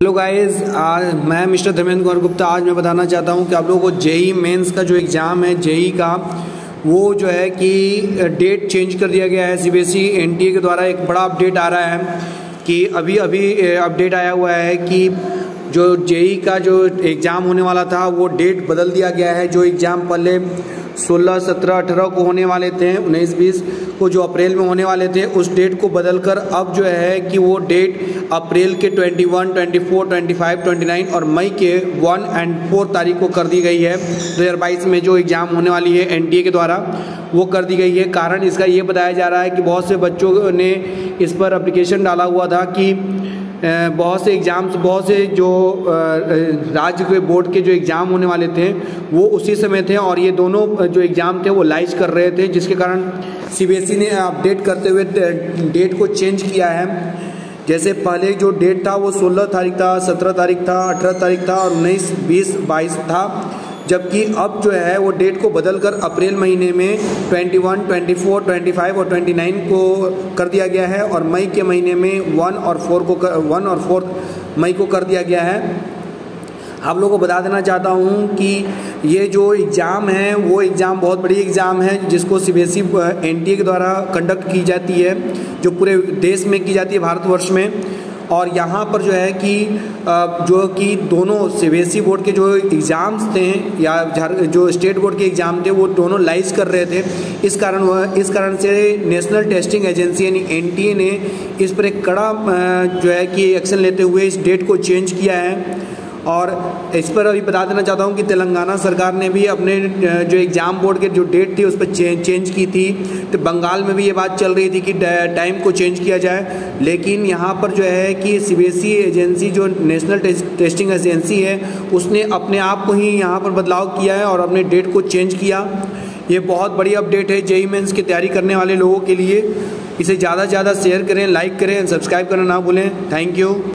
Hello guys आज मैं mister Dharmendra Kumar Gupta, आज मैं बताना चाहता हूँ कि आप लोगों को जेई मेंस का जो एग्ज़ाम है, जेई का, वो जो है कि डेट चेंज कर दिया गया है सीबीएसई एनटीए के द्वारा। एक बड़ा अपडेट आ रहा है कि अभी अभी अपडेट आया हुआ है कि जो जेई का जो एग्ज़ाम होने वाला था वो डेट बदल दिया गया है। जो एग्ज़ाम पहले 16, 17, 18 को होने वाले थे उन्नीस बीस को जो अप्रैल में होने वाले थे उस डेट को बदलकर अब जो है कि वो डेट अप्रैल के 21, 24, 25, 29 और मई के 1 एंड 4 तारीख को कर दी गई है। 2022 में जो एग्ज़ाम होने वाली है एनटीए के द्वारा वो कर दी गई है। कारण इसका ये बताया जा रहा है कि बहुत से बच्चों ने इस पर अप्लीकेशन डाला हुआ था कि बहुत से एग्ज़ाम्स बहुत से जो राज्य के बोर्ड के जो एग्ज़ाम होने वाले थे, वो उसी समय थे और ये दोनों जो एग्ज़ाम थे वो लाइज कर रहे थे, जिसके कारण सीबीएसई ने अपडेट करते हुए डेट को चेंज किया है। जैसे पहले जो डेट था वो 16 तारीख था 17 तारीख था 18 तारीख था और 19 20 22 था। जबकि अब जो है वो डेट को बदल कर अप्रैल महीने में 21, 24, 25 और 29 को कर दिया गया है और मई के महीने में वन और फोर को कर वन और फोर मई को कर दिया गया है। आप लोगों को बता देना चाहता हूँ कि ये जो एग्ज़ाम है वो एग्ज़ाम बहुत बड़ी एग्ज़ाम है जिसको सी बी एस के द्वारा कंडक्ट की जाती है जो पूरे देश में की जाती है भारतवर्ष में। और यहाँ पर जो है कि जो कि दोनों सीबीएसई बोर्ड के जो एग्ज़ाम्स थे या जो स्टेट बोर्ड के एग्ज़ाम थे, वो दोनों लाइज कर रहे थे। इस कारण इस कारण से नेशनल टेस्टिंग एजेंसी यानी एनटीए ने इस पर एक कड़ा जो है कि एक्शन लेते हुए इस डेट को चेंज किया है। और इस पर अभी बता देना चाहता हूँ कि तेलंगाना सरकार ने भी अपने जो एग्ज़ाम बोर्ड के जो डेट थी उस पर चेंज की थी। तो बंगाल में भी ये बात चल रही थी कि टाइम को चेंज किया जाए। लेकिन यहाँ पर जो है कि सी एजेंसी, जो नेशनल टेस्टिंग एजेंसी है, उसने अपने आप को ही यहाँ पर बदलाव किया है और अपने डेट को चेंज किया। ये बहुत बड़ी अपडेट है जेई मेन्स की तैयारी करने वाले लोगों के लिए। इसे ज़्यादा से ज़्यादा शेयर करें, लाइक करें, सब्सक्राइब करना ना भूलें। Thank you.